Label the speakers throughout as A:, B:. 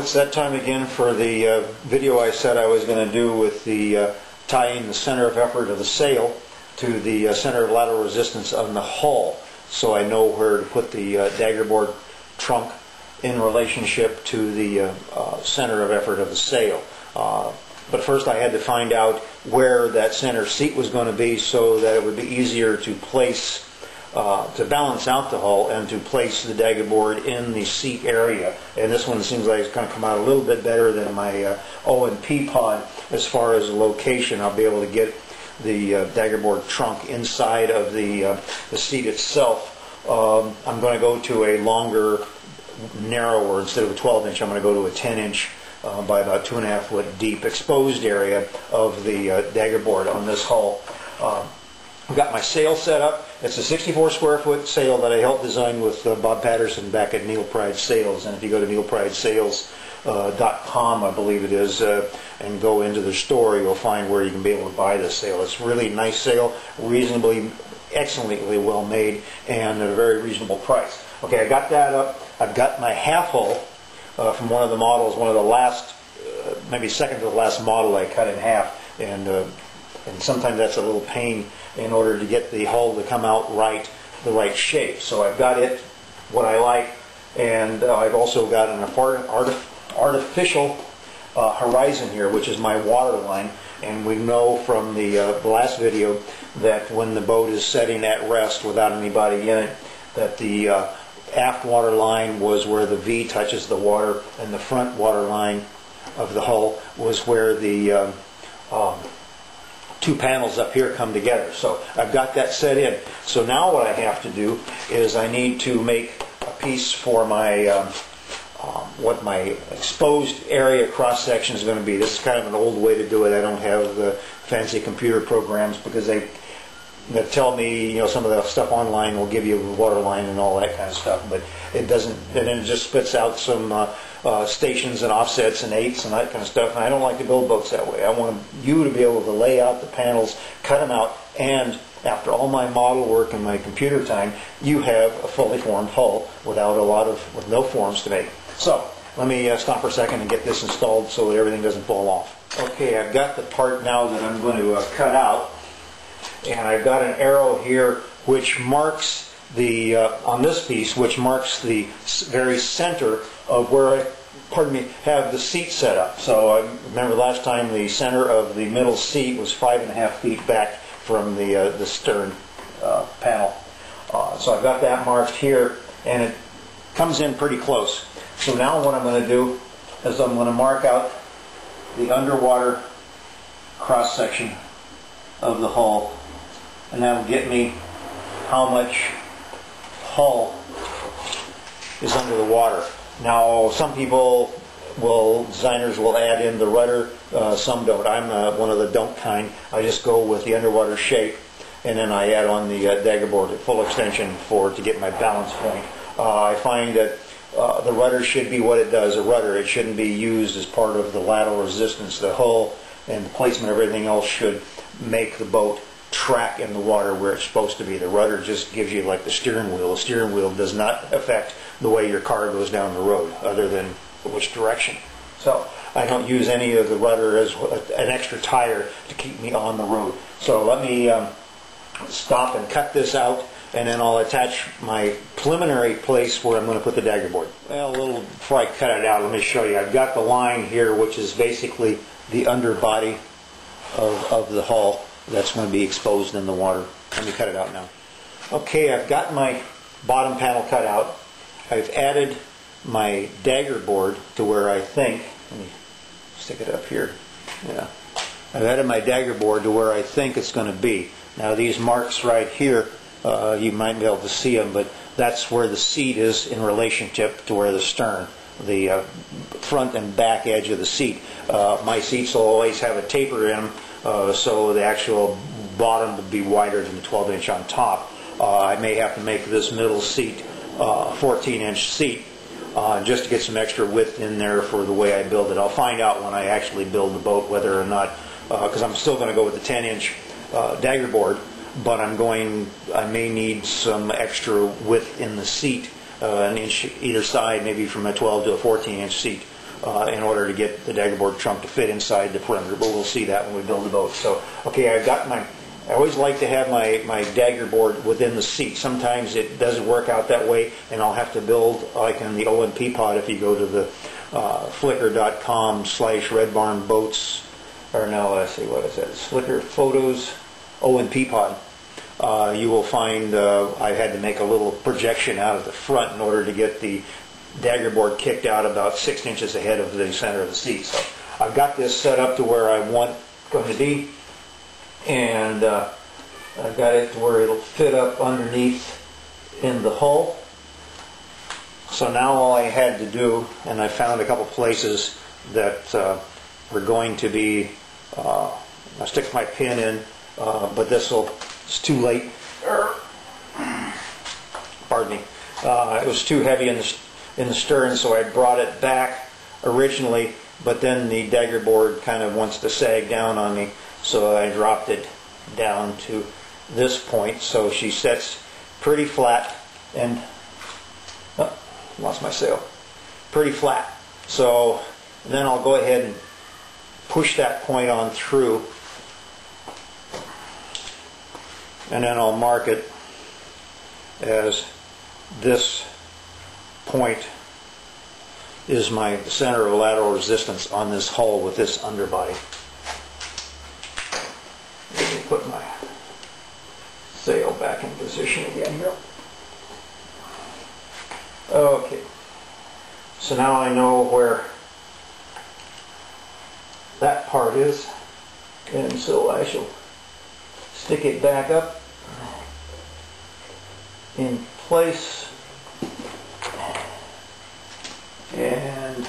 A: it's that time again for the uh, video I said I was going to do with the uh, tying the center of effort of the sail to the uh, center of lateral resistance on the hull so I know where to put the uh, dagger trunk in relationship to the uh, uh, center of effort of the sail. But first I had to find out where that center seat was going to be so that it would be easier to place uh, to balance out the hull and to place the dagger board in the seat area. And this one seems like it's going to come out a little bit better than my uh, O and P pod as far as the location. I'll be able to get the uh, dagger board trunk inside of the, uh, the seat itself. Um, I'm going to go to a longer, narrower, instead of a 12 inch, I'm going to go to a 10 inch uh, by about two and a half foot deep exposed area of the uh, dagger board on this hull. Uh, I've got my sail set up. It's a 64 square foot sail that I helped design with uh, Bob Patterson back at Neil Pryde Sails. And if you go to neilprydesails.com, I believe it is, uh, and go into the store, you'll find where you can be able to buy this sail. It's really a nice sail, reasonably, excellently well made, and at a very reasonable price. Okay, I got that up. I've got my half hull uh, from one of the models, one of the last, uh, maybe second to the last model I cut in half, and uh, and sometimes that's a little pain in order to get the hull to come out right, the right shape. So I've got it, what I like, and uh, I've also got an artificial uh, horizon here, which is my water line. And we know from the, uh, the last video that when the boat is setting at rest without anybody in it, that the uh, aft water line was where the V touches the water, and the front water line of the hull was where the um, um, two panels up here come together. So I've got that set in. So now what I have to do is I need to make a piece for my um, um, what my exposed area cross section is going to be. This is kind of an old way to do it. I don't have the fancy computer programs because they that tell me, you know, some of the stuff online will give you a water line and all that kind of stuff, but it doesn't, and then it just spits out some uh, uh, stations and offsets and eights and that kind of stuff. And I don't like to build boats that way. I want you to be able to lay out the panels, cut them out, and after all my model work and my computer time, you have a fully formed hull without a lot of, with no forms to make. So, let me uh, stop for a second and get this installed so that everything doesn't fall off. Okay, I've got the part now that I'm going to uh, cut out and I've got an arrow here which marks the, uh, on this piece, which marks the very center of where I, pardon me, have the seat set up. So I remember last time the center of the middle seat was five and a half feet back from the, uh, the stern uh, panel. Uh, so I've got that marked here, and it comes in pretty close. So now what I'm going to do is I'm going to mark out the underwater cross section of the hull and that'll get me how much hull is under the water. Now, some people will, designers will add in the rudder, uh, some don't. I'm uh, one of the don't kind. I just go with the underwater shape, and then I add on the uh, dagger board at full extension for to get my balance point. Uh, I find that uh, the rudder should be what it does, a rudder. It shouldn't be used as part of the lateral resistance. The hull and the placement of everything else should make the boat track in the water where it's supposed to be. The rudder just gives you like the steering wheel. The steering wheel does not affect the way your car goes down the road, other than which direction. So I don't use any of the rudder as an extra tire to keep me on the road. So let me um, stop and cut this out, and then I'll attach my preliminary place where I'm going to put the dagger board. Well, a little before I cut it out, let me show you. I've got the line here, which is basically the underbody of, of the hull that's going to be exposed in the water. Let me cut it out now. Okay, I've got my bottom panel cut out. I've added my dagger board to where I think, let me stick it up here. Yeah. I've added my dagger board to where I think it's going to be. Now these marks right here, uh, you might be able to see them, but that's where the seat is in relationship to where the stern, the uh, front and back edge of the seat. Uh, my seats will always have a taper in them uh, so the actual bottom would be wider than the 12 inch on top. Uh, I may have to make this middle seat uh, 14 inch seat uh, just to get some extra width in there for the way I build it. I'll find out when I actually build the boat whether or not, because uh, I'm still going to go with the 10 inch dagger board, but I'm going, I may need some extra width in the seat, an inch either side, maybe from a 12 to a 14 inch seat. Uh, in order to get the dagger board trunk to fit inside the perimeter, but we'll see that when we build the boat. So, okay, I've got my, I always like to have my, my dagger board within the seat. Sometimes it doesn't work out that way, and I'll have to build, like in the ONP pod, if you go to the uh, flickr.com slash red barn boats, or no, let's see, what is that? Flickr photos, ONP pod. Uh, you will find uh, I had to make a little projection out of the front in order to get the dagger board kicked out about six inches ahead of the center of the seat. So I've got this set up to where I want going to be, and uh, I've got it to where it'll fit up underneath in the hull. So now all I had to do, and I found a couple places that uh, were going to be, uh, I'll stick my pin in, uh, but this will, it's too late. Pardon me. Uh, It was too heavy in the, in the stern, so I brought it back originally, but then the dagger board kind of wants to sag down on me, so I dropped it down to this point, so she sets pretty flat and, oh, lost my sail, pretty flat. So then I'll go ahead and push that point on through, and then I'll mark it as this point is my center of lateral resistance on this hull with this underbody. Let me put my sail back in position again here. Okay. So now I know where that part is. And so I shall stick it back up in place. And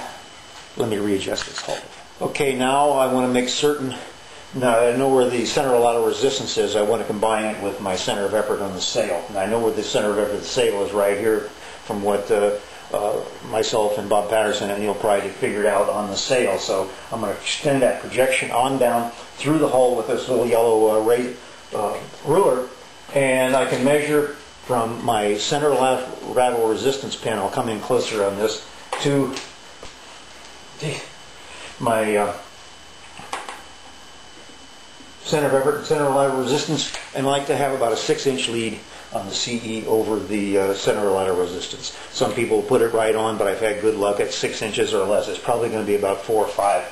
A: let me readjust this hole. Okay, now I want to make certain, now I know where the center of lateral resistance is. I want to combine it with my center of effort on the sail. And I know where the center of effort of the sail is right here from what uh, uh, myself and Bob Patterson and Neil Pryde had figured out on the sail. So I'm going to extend that projection on down through the hull with this little yellow uh, ra- uh, ruler. And I can measure from my center lateral resistance pin, I'll come in closer on this, to my uh, center of effort and center of lateral resistance, and like to have about a six inch lead on the CE over the uh, center of lateral resistance. Some people put it right on, but I've had good luck at six inches or less. It's probably going to be about four or five.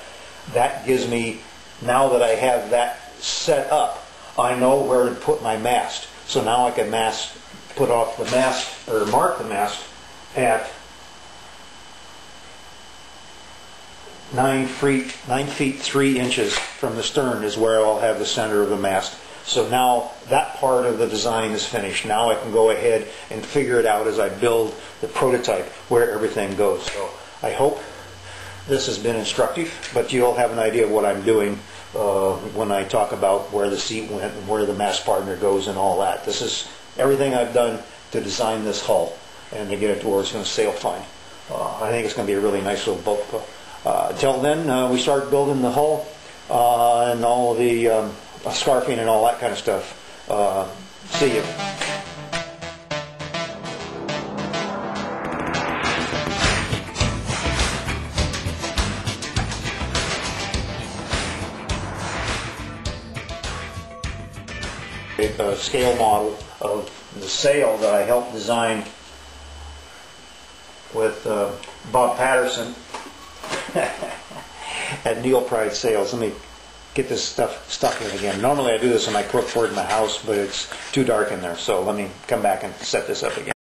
A: That gives me, now that I have that set up, I know where to put my mast. So now I can mast, put off the mast, or mark the mast at nine feet, nine feet three inches from the stern is where I'll have the center of the mast. So now that part of the design is finished. Now I can go ahead and figure it out as I build the prototype where everything goes. So I hope this has been instructive, but you'll have an idea of what I'm doing uh, when I talk about where the seat went and where the mast partner goes and all that. This is everything I've done to design this hull and to get it to where it's going to sail fine. Uh, I think it's going to be a really nice little boat. Uh, until then, uh, we start building the hull uh, and all the um, scarfing and all that kind of stuff. Uh, see you. A scale model of the sail that I helped design with uh, Bob Patterson at Neil Pryde Sails. Let me get this stuff stuck in again. Normally I do this in my crookboard in my house, but it's too dark in there, so let me come back and set this up again.